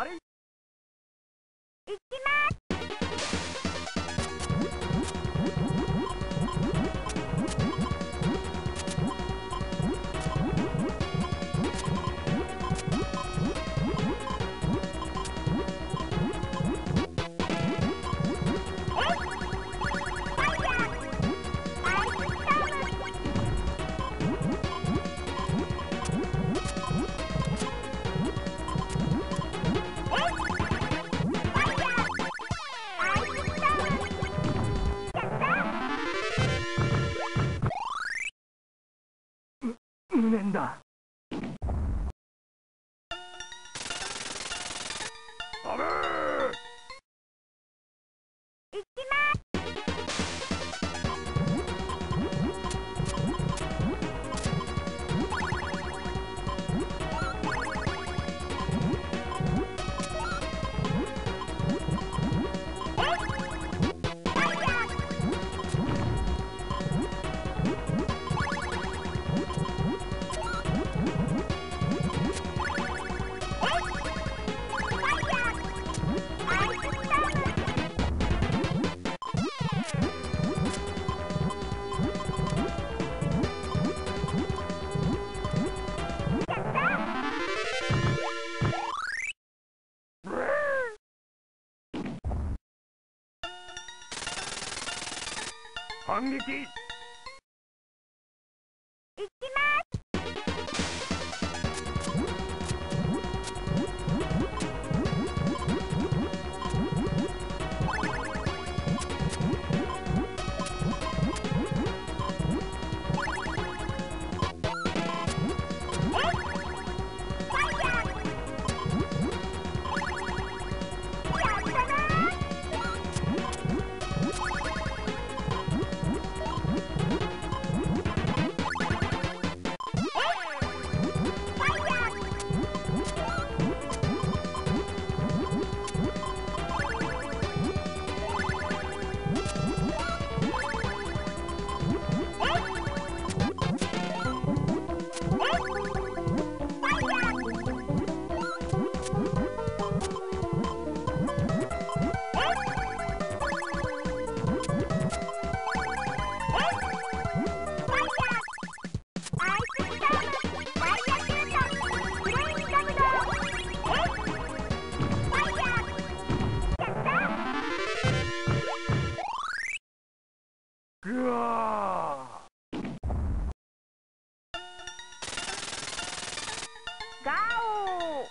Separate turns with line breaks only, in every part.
Are you 한다.
反撃
Gaul.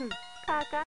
嗯。嘎嘎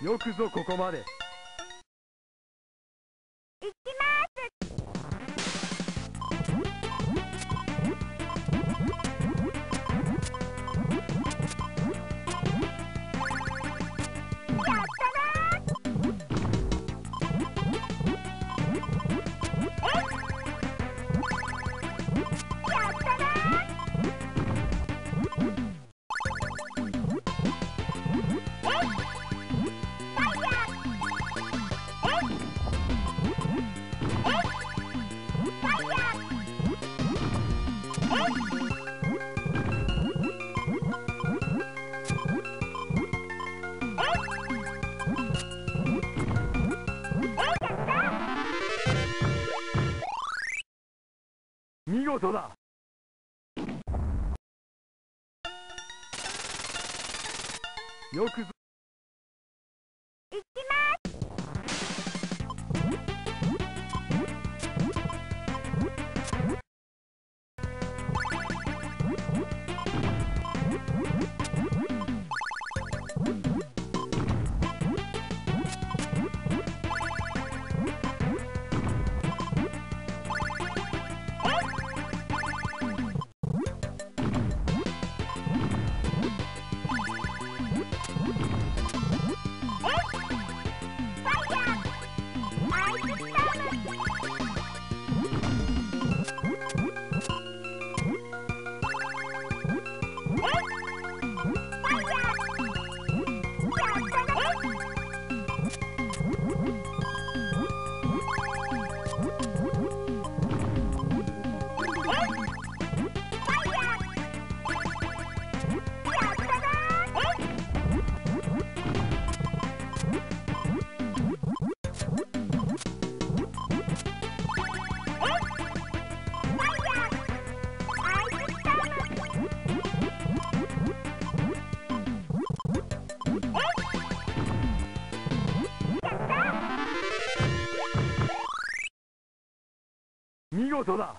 よくぞここまで。
見事だ。よくぞ。見事だ。